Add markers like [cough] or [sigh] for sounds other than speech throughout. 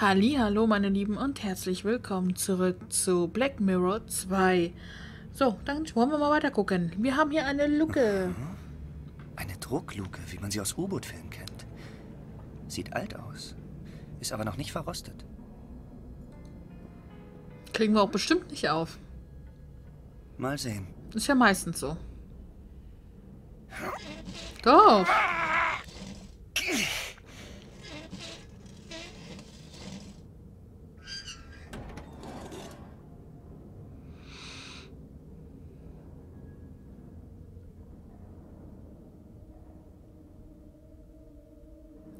Hallo, meine Lieben und herzlich willkommen zurück zu Black Mirror 2. So, dann wollen wir mal weiter gucken. Wir haben hier eine Luke. Eine Druckluke, wie man sie aus U-Boot-Filmen kennt. Sieht alt aus, ist aber noch nicht verrostet. Kriegen wir auch bestimmt nicht auf. Mal sehen. Ist ja meistens so. Doch. [laughs]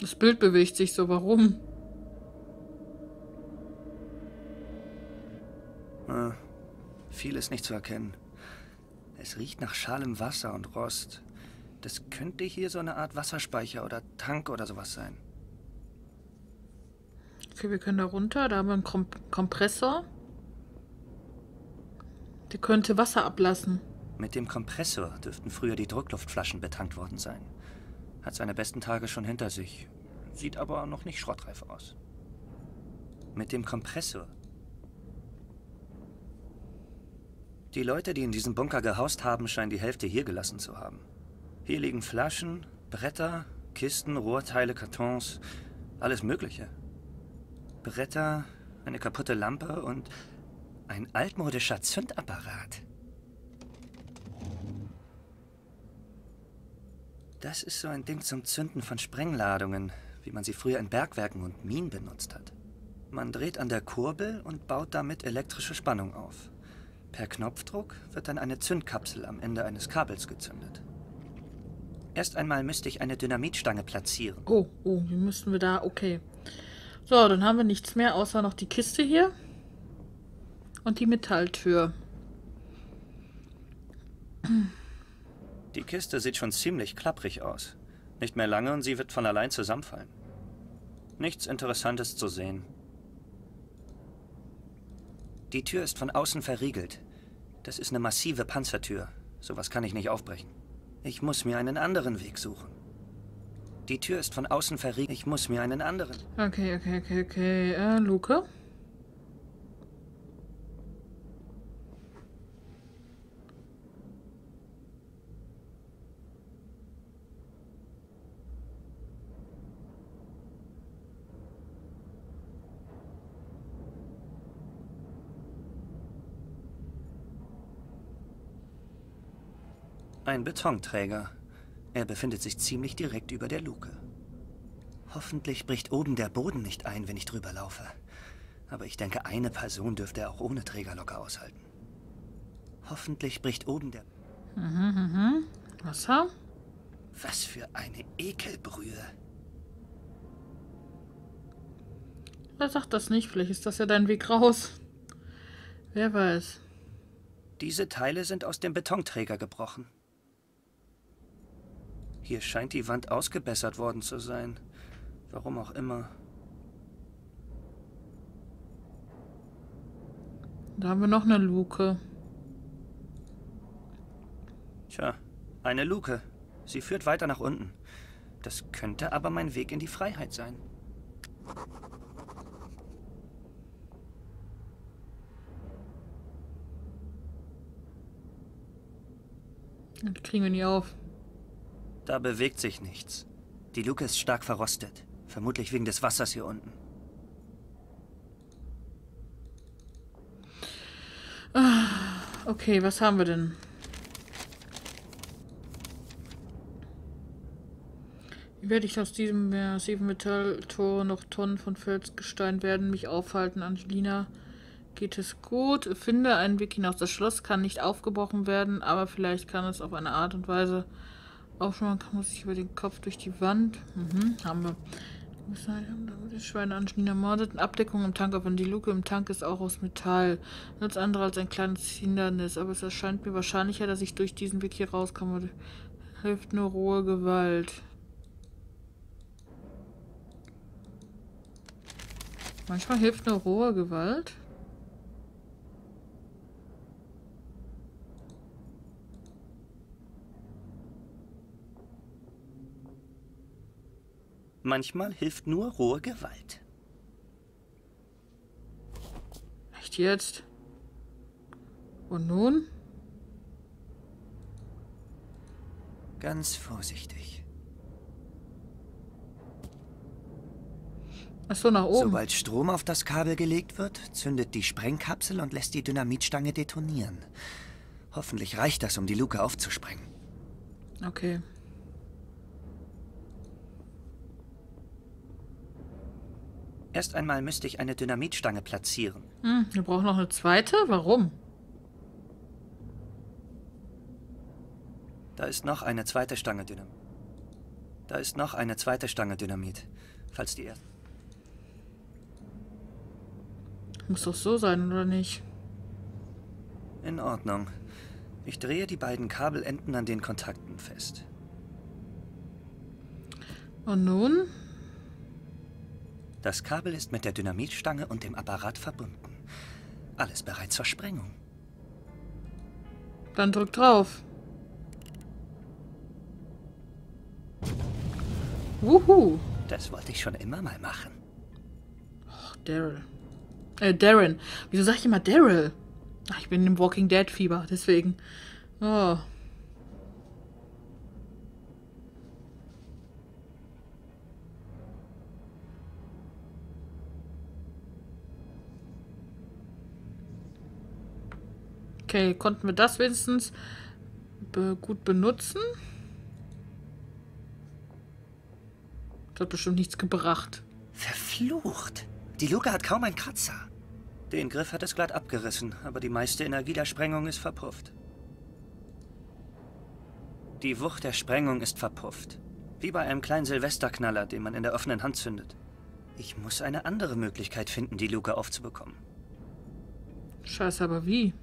Das Bild bewegt sich so. Warum? Ah, viel ist nicht zu erkennen. Es riecht nach schalem Wasser und Rost. Das könnte hier so eine Art Wasserspeicher oder Tank oder sowas sein. Okay, wir können da runter. Da haben wir einen Kom Kompressor. Der könnte Wasser ablassen. Mit dem Kompressor dürften früher die Druckluftflaschen betankt worden sein. Hat seine besten Tage schon hinter sich. Sieht aber noch nicht schrottreif aus. Mit dem Kompressor. Die Leute, die in diesem Bunker gehaust haben, scheinen die Hälfte hier gelassen zu haben. Hier liegen Flaschen, Bretter, Kisten, Rohrteile, Kartons, alles Mögliche. Bretter, eine kaputte Lampe und ein altmodischer Zündapparat. Das ist so ein Ding zum Zünden von Sprengladungen, wie man sie früher in Bergwerken und Minen benutzt hat. Man dreht an der Kurbel und baut damit elektrische Spannung auf. Per Knopfdruck wird dann eine Zündkapsel am Ende eines Kabels gezündet. Erst einmal müsste ich eine Dynamitstange platzieren. Oh, oh, wie müssten wir da? Okay. So, dann haben wir nichts mehr, außer noch die Kiste hier. Und die Metalltür. Die Kiste sieht schon ziemlich klapprig aus. Nicht mehr lange und sie wird von allein zusammenfallen. Nichts Interessantes zu sehen. Die Tür ist von außen verriegelt. Das ist eine massive Panzertür. Sowas kann ich nicht aufbrechen. Ich muss mir einen anderen Weg suchen. Die Tür ist von außen verriegelt. Ich muss mir einen anderen. Okay, okay, okay, okay. Äh, Luke? Ein Betonträger. Er befindet sich ziemlich direkt über der Luke. Hoffentlich bricht oben der Boden nicht ein, wenn ich drüber laufe. Aber ich denke, eine Person dürfte er auch ohne Träger locker aushalten. Hoffentlich bricht oben der... Mhm, mhm. Wasser? Was für eine Ekelbrühe. Wer sagt das nicht? Vielleicht ist das ja dein Weg raus. Wer weiß. Diese Teile sind aus dem Betonträger gebrochen. Hier scheint die Wand ausgebessert worden zu sein. Warum auch immer. Da haben wir noch eine Luke. Tja, eine Luke. Sie führt weiter nach unten. Das könnte aber mein Weg in die Freiheit sein. Das kriegen wir nie auf. Da bewegt sich nichts. Die Luke ist stark verrostet. Vermutlich wegen des Wassers hier unten. Okay, was haben wir denn? Wie werde ich aus diesem massiven Metalltor noch Tonnen von Felsgestein werden mich aufhalten, Angelina? Geht es gut? Finde einen Weg hinaus. Das Schloss kann nicht aufgebrochen werden, aber vielleicht kann es auf eine Art und Weise Aufschlagen kann man sich über den Kopf durch die Wand. Mhm, haben wir. Die Schweine Angelina mordet. Abdeckung im Tank, aber die Luke im Tank ist auch aus Metall. Nichts anderes als ein kleines Hindernis. Aber es erscheint mir wahrscheinlicher, dass ich durch diesen Weg hier rauskomme. Hilft nur rohe Gewalt. Manchmal hilft nur rohe Gewalt. Manchmal hilft nur rohe Gewalt. Echt jetzt? Und nun? Ganz vorsichtig. Ach so, nach oben. Sobald Strom auf das Kabel gelegt wird, zündet die Sprengkapsel und lässt die Dynamitstange detonieren. Hoffentlich reicht das, um die Luke aufzusprengen. Okay. Erst einmal müsste ich eine Dynamitstange platzieren. Hm, wir brauchen noch eine zweite? Warum? Da ist noch eine zweite Stange Dynamit. Da ist noch eine zweite Stange Dynamit. Falls die erste. Muss doch so sein, oder nicht? In Ordnung. Ich drehe die beiden Kabelenden an den Kontakten fest. Und nun? Das Kabel ist mit der Dynamitstange und dem Apparat verbunden. Alles bereit zur Sprengung. Dann drück drauf. Wuhu. Das wollte ich schon immer mal machen. Ach, Daryl. Äh, Darren. Wieso sag ich immer Daryl? Ach, ich bin im Walking Dead Fieber, deswegen. Oh. Okay, konnten wir das wenigstens be gut benutzen? Das hat bestimmt nichts gebracht. Verflucht! Die Luke hat kaum einen Kratzer. Den Griff hat es glatt abgerissen, aber die meiste Energie der Sprengung ist verpufft. Die Wucht der Sprengung ist verpufft. Wie bei einem kleinen Silvesterknaller, den man in der offenen Hand zündet. Ich muss eine andere Möglichkeit finden, die Luke aufzubekommen. Scheiße, aber wie?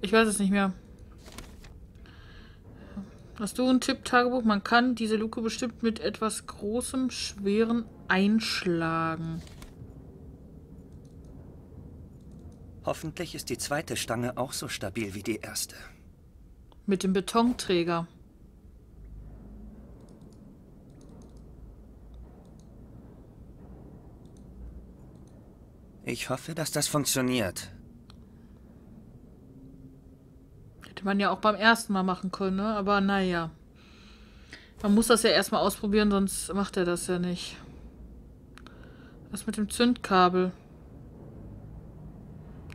Ich weiß es nicht mehr. Hast du ein Tipp-Tagebuch? Man kann diese Luke bestimmt mit etwas großem, schweren einschlagen. Hoffentlich ist die zweite Stange auch so stabil wie die erste. Mit dem Betonträger. Ich hoffe, dass das funktioniert. Hätte man ja auch beim ersten Mal machen können, ne? aber naja. Man muss das ja erstmal ausprobieren, sonst macht er das ja nicht. Was mit dem Zündkabel?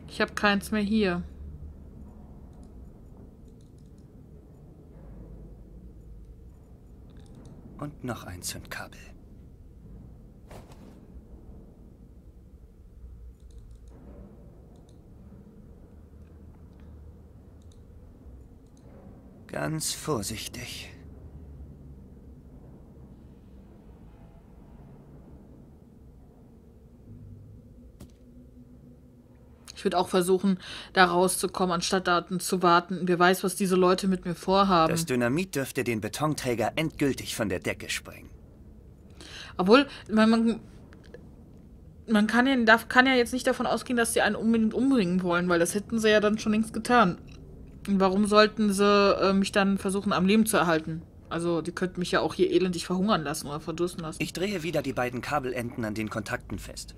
Ich habe keins mehr hier. Und noch ein Zündkabel. Ganz vorsichtig. Ich würde auch versuchen, da rauszukommen, anstatt da zu warten. Wer weiß, was diese Leute mit mir vorhaben. Das Dynamit dürfte den Betonträger endgültig von der Decke sprengen. Obwohl, man, man, kann, ja, darf, kann ja jetzt nicht davon ausgehen, dass sie einen unbedingt umbringen wollen, weil das hätten sie ja dann schon längst getan. Warum sollten sie äh, mich dann versuchen, am Leben zu erhalten? Also, die könnten mich ja auch hier elendig verhungern lassen oder verdursten lassen. Ich drehe wieder die beiden Kabelenden an den Kontakten fest.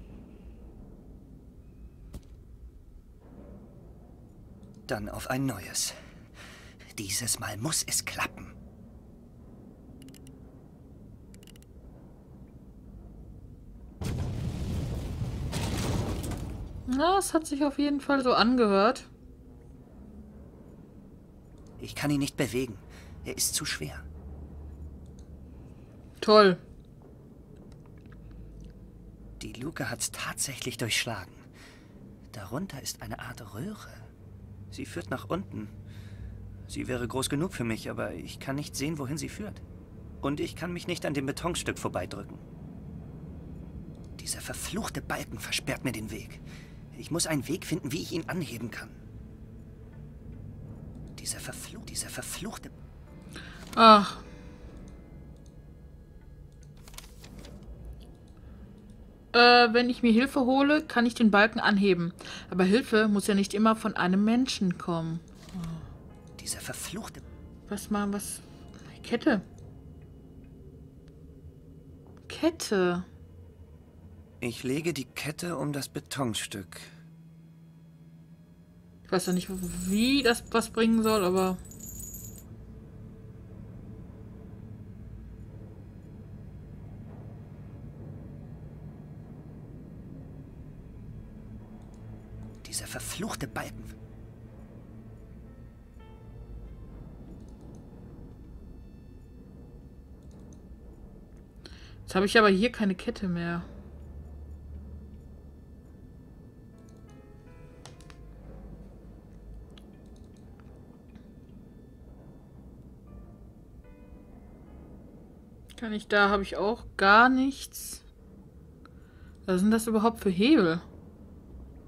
Dann auf ein neues. Dieses Mal muss es klappen. Na, es hat sich auf jeden Fall so angehört. Ich kann ihn nicht bewegen. Er ist zu schwer. Toll. Die Luke hat's tatsächlich durchschlagen. Darunter ist eine Art Röhre. Sie führt nach unten. Sie wäre groß genug für mich, aber ich kann nicht sehen, wohin sie führt. Und ich kann mich nicht an dem Betonstück vorbeidrücken. Dieser verfluchte Balken versperrt mir den Weg. Ich muss einen Weg finden, wie ich ihn anheben kann. Dieser verfluch, dieser verfluchte... Ach. Äh, wenn ich mir Hilfe hole, kann ich den Balken anheben. Aber Hilfe muss ja nicht immer von einem Menschen kommen. Dieser verfluchte... Was mal, was... Kette. Kette. Ich lege die Kette um das Betonstück. Ich weiß ja nicht, wie das was bringen soll, aber... Dieser verfluchte Balken. Jetzt habe ich aber hier keine Kette mehr. Kann ich da, habe ich auch gar nichts. Was sind das überhaupt für Hebel?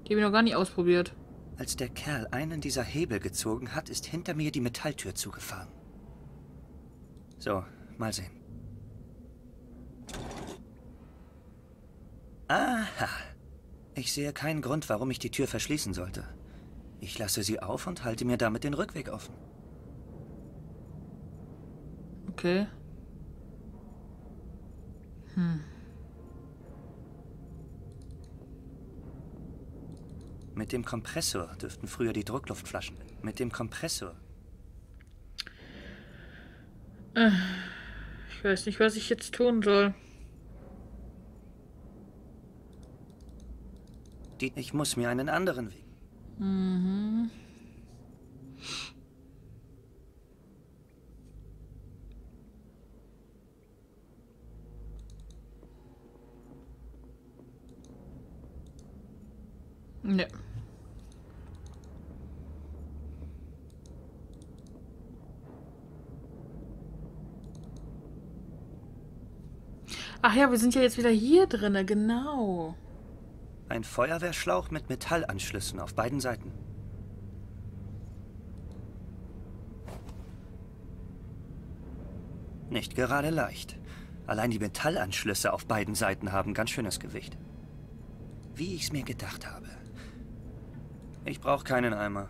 Die habe ich noch gar nicht ausprobiert. Als der Kerl einen dieser Hebel gezogen hat, ist hinter mir die Metalltür zugefahren. So, mal sehen. Aha. Ich sehe keinen Grund, warum ich die Tür verschließen sollte. Ich lasse sie auf und halte mir damit den Rückweg offen. Okay. Hm. Mit dem Kompressor dürften früher die Druckluftflaschen. Mit dem Kompressor. Ich weiß nicht, was ich jetzt tun soll. Die, ich muss mir einen anderen Weg. Mhm. Ne. Ach ja, wir sind ja jetzt wieder hier drinne, genau. Ein Feuerwehrschlauch mit Metallanschlüssen auf beiden Seiten. Nicht gerade leicht. Allein die Metallanschlüsse auf beiden Seiten haben ganz schönes Gewicht. Wie ich es mir gedacht habe. Ich brauche keinen Eimer.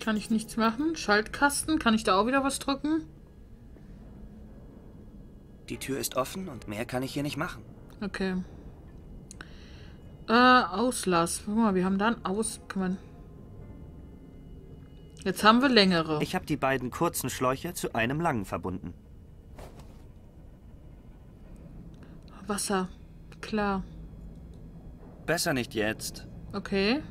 Kann ich nichts machen? Schaltkasten? Kann ich da auch wieder was drücken? Die Tür ist offen und mehr kann ich hier nicht machen. Okay. Äh, Auslass. Guck mal, wir haben da einen Aus... Guck mal. Jetzt haben wir längere. Ich habe die beiden kurzen Schläuche zu einem langen verbunden. Wasser. Klar. Besser nicht jetzt. Okay.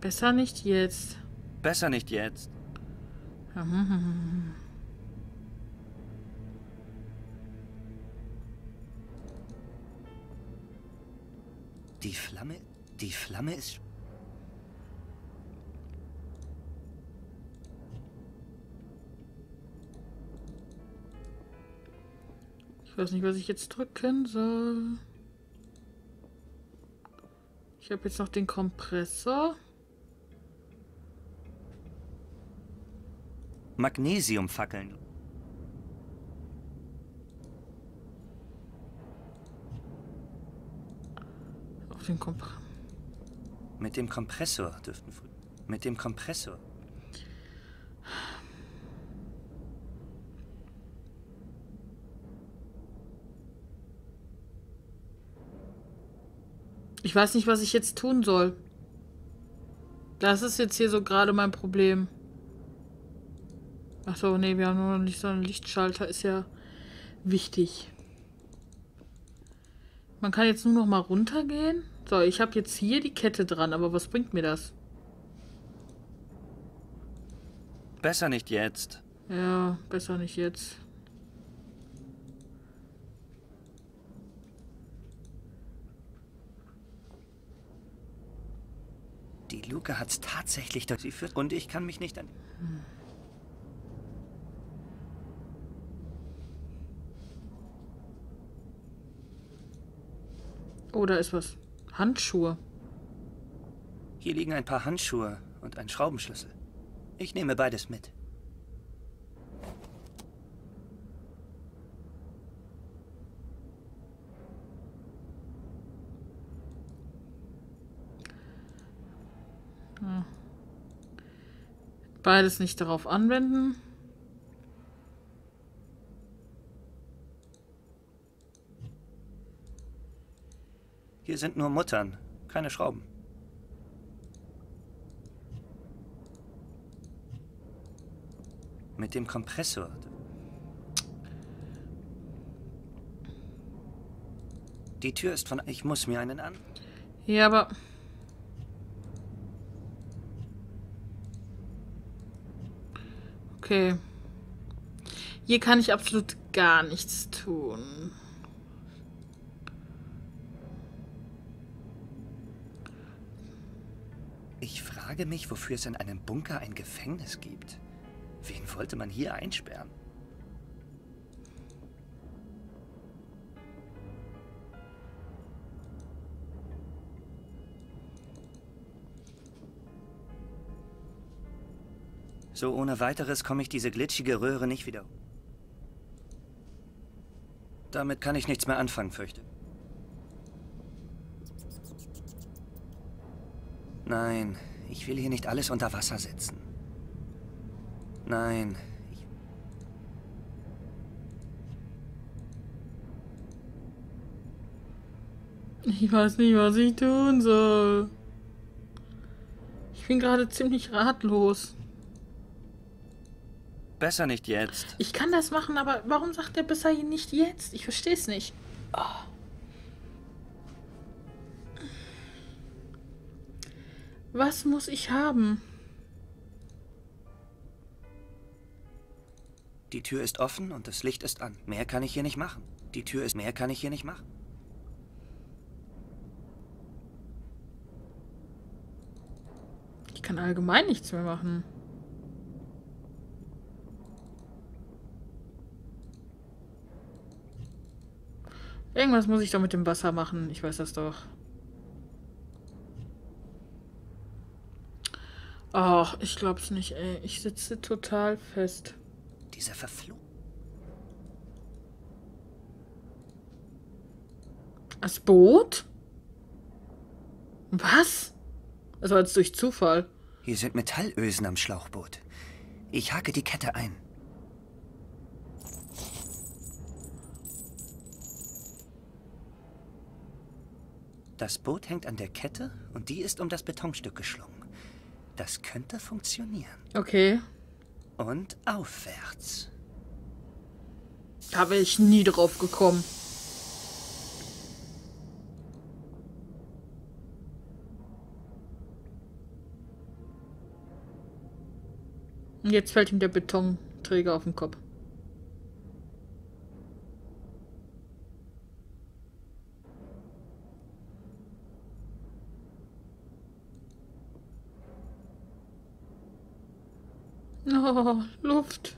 Besser nicht jetzt. Besser nicht jetzt. Die Flamme, die Flamme ist... Ich weiß nicht, was ich jetzt drücken soll. Ich habe jetzt noch den Kompressor. Magnesiumfackeln. Auf den Kompressor. Mit dem Kompressor dürften... Mit dem Kompressor. Ich weiß nicht, was ich jetzt tun soll. Das ist jetzt hier so gerade mein Problem. Ach so, nee, wir haben nur noch nicht so einen Lichtschalter. Ist ja wichtig. Man kann jetzt nur noch mal runtergehen. So, ich habe jetzt hier die Kette dran, aber was bringt mir das? Besser nicht jetzt. Ja, besser nicht jetzt. Die Luke hat's tatsächlich durch sie führt und ich kann mich nicht an... Oh, da ist was. Handschuhe. Hier liegen ein paar Handschuhe und ein Schraubenschlüssel. Ich nehme beides mit. Beides nicht darauf anwenden. Hier sind nur Muttern, keine Schrauben. Mit dem Kompressor. Die Tür ist von... Ich muss mir einen an... Ja, aber... Okay. Hier kann ich absolut gar nichts tun. Frage mich, wofür es in einem Bunker ein Gefängnis gibt. Wen wollte man hier einsperren? So ohne weiteres komme ich diese glitschige Röhre nicht wieder. Damit kann ich nichts mehr anfangen, fürchte. Nein, ich will hier nicht alles unter Wasser setzen. Nein. Ich, ich weiß nicht, was ich tun soll. Ich bin gerade ziemlich ratlos. Besser nicht jetzt. Ich kann das machen, aber warum sagt der besser nicht jetzt? Ich verstehe es nicht. Oh. Was muss ich haben? Die Tür ist offen und das Licht ist an. Mehr kann ich hier nicht machen. Die Tür ist... Mehr kann ich hier nicht machen. Ich kann allgemein nichts mehr machen. Irgendwas muss ich doch mit dem Wasser machen. Ich weiß das doch. Ach, ich glaub's nicht, ey. Ich sitze total fest. Dieser Verfluch. Das Boot? Was? Das war jetzt durch Zufall. Hier sind Metallösen am Schlauchboot. Ich hake die Kette ein. Das Boot hängt an der Kette und die ist um das Betonstück geschlungen. Das könnte funktionieren. Okay. Und aufwärts. Da wäre ich nie drauf gekommen. Und jetzt fällt ihm der Betonträger auf den Kopf. Oh, Luft.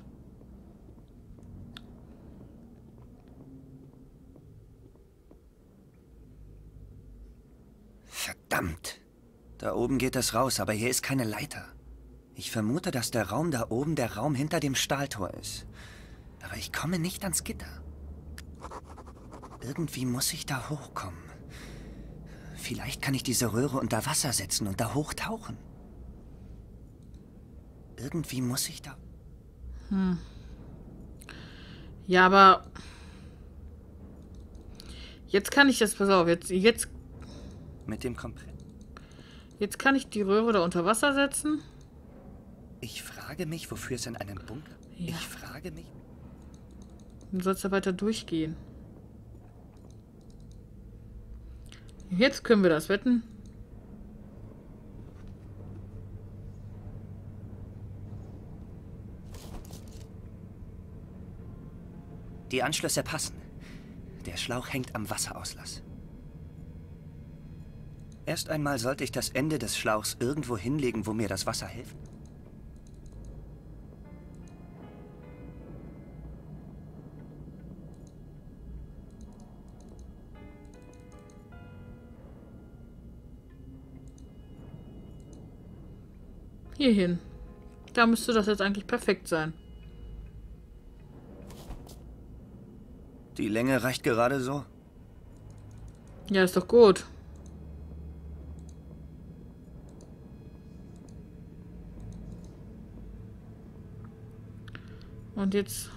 Verdammt. Da oben geht es raus, aber hier ist keine Leiter. Ich vermute, dass der Raum da oben der Raum hinter dem Stahltor ist. Aber ich komme nicht ans Gitter. Irgendwie muss ich da hochkommen. Vielleicht kann ich diese Röhre unter Wasser setzen und da hochtauchen. Irgendwie muss ich da. Hm. Ja, aber. Jetzt kann ich das, pass auf, jetzt, jetzt. Mit dem Kompress. Jetzt kann ich die Röhre da unter Wasser setzen. Ich frage mich, wofür es in einem Bunker. Ja. Ich frage mich. Dann soll es da weiter durchgehen. Jetzt können wir das wetten. Die Anschlüsse passen. Der Schlauch hängt am Wasserauslass. Erst einmal sollte ich das Ende des Schlauchs irgendwo hinlegen, wo mir das Wasser hilft. Hierhin. Da müsste das jetzt eigentlich perfekt sein. Die Länge reicht gerade so. Ja, ist doch gut. Und jetzt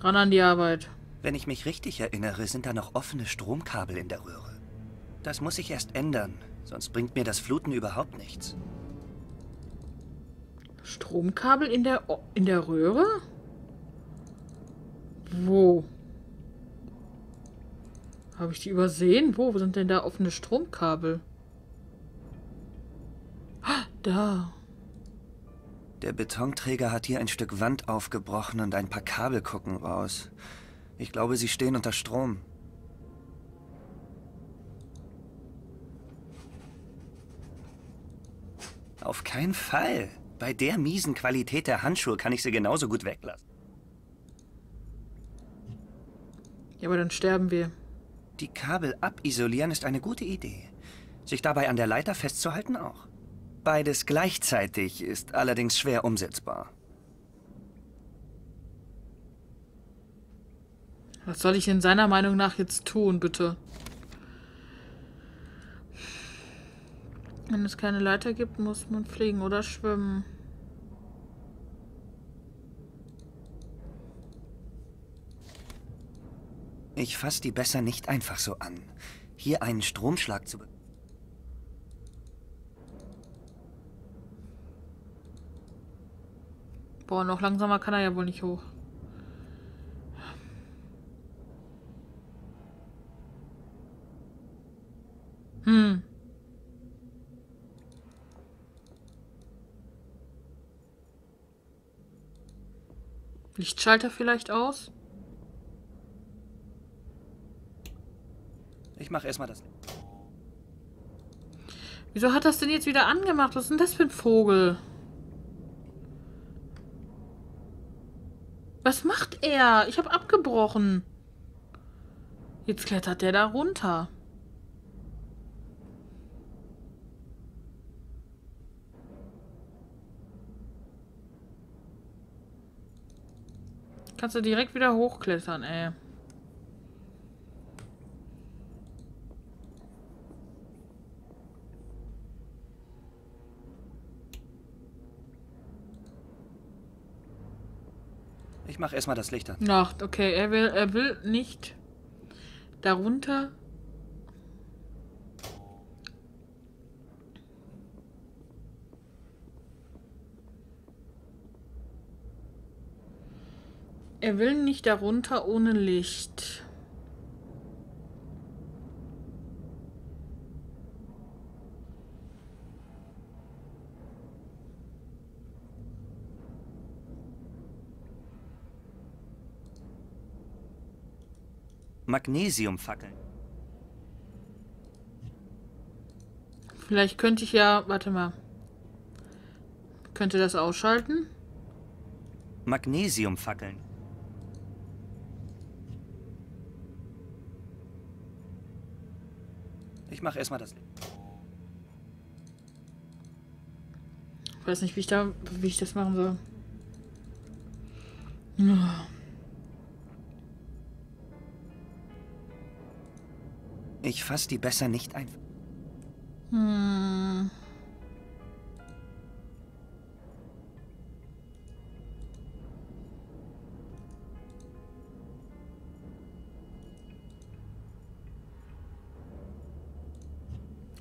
ran an die Arbeit. Wenn ich mich richtig erinnere, sind da noch offene Stromkabel in der Röhre. Das muss sich erst ändern, sonst bringt mir das Fluten überhaupt nichts. Stromkabel in der, O- in der Röhre? Wo? Habe ich die übersehen? Wo? Sind denn da offene Stromkabel? Ah, Da. Der Betonträger hat hier ein Stück Wand aufgebrochen und ein paar Kabel gucken raus. Ich glaube, sie stehen unter Strom. Auf keinen Fall. Bei der miesen Qualität der Handschuhe kann ich sie genauso gut weglassen. Ja, aber dann sterben wir. Die Kabel abisolieren ist eine gute Idee. Sich dabei an der Leiter festzuhalten auch. Beides gleichzeitig ist allerdings schwer umsetzbar. Was soll ich in seiner Meinung nach jetzt tun, bitte? Wenn es keine Leiter gibt, muss man fliegen oder schwimmen. Ich fasse die besser nicht einfach so an. Hier einen Stromschlag zu Boah, noch langsamer kann er ja wohl nicht hoch. Hm. Lichtschalter vielleicht aus? Ich mache erstmal das. Wieso hat das denn jetzt wieder angemacht? Was ist denn das für ein Vogel? Was macht er? Ich habe abgebrochen. Jetzt klettert der da runter. Kannst du direkt wieder hochklettern, ey. Ich mache erstmal das Licht an. Ach, okay, er will, er will nicht darunter. Er will nicht darunter ohne Licht. Magnesiumfackeln. Vielleicht könnte ich ja, warte mal. Könnte das ausschalten? Magnesiumfackeln. Ich mache erstmal das. Ich weiß nicht, wie ich da, wie ich das machen soll. Ja. Ich fasse die besser nicht ein. Hm.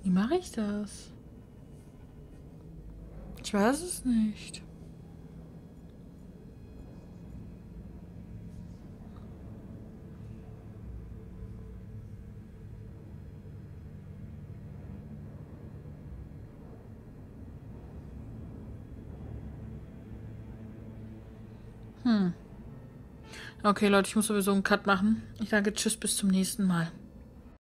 Wie mache ich das? Ich weiß es nicht. Hm. Okay, Leute, ich muss sowieso einen Cut machen. Ich sage Tschüss, bis zum nächsten Mal.